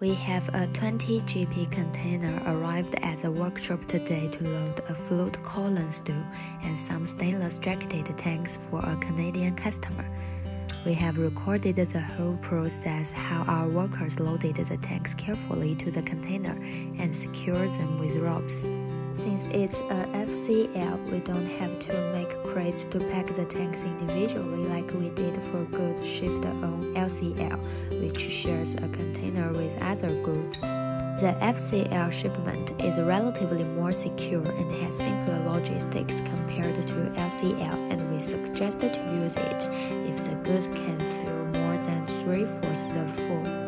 We have a 20 GP container arrived at the workshop today to load a float column still and some stainless jacketed tanks for a Canadian customer. We have recorded the whole process how our workers loaded the tanks carefully to the container and secured them with ropes. Since it's a FCL, we don't have to make crates to pack the tanks individually like we did for goods shipped on LCL, shares a container with other goods. The FCL shipment is relatively more secure and has simpler logistics compared to LCL, and we suggest to use it if the goods can fill more than three-fourths the full.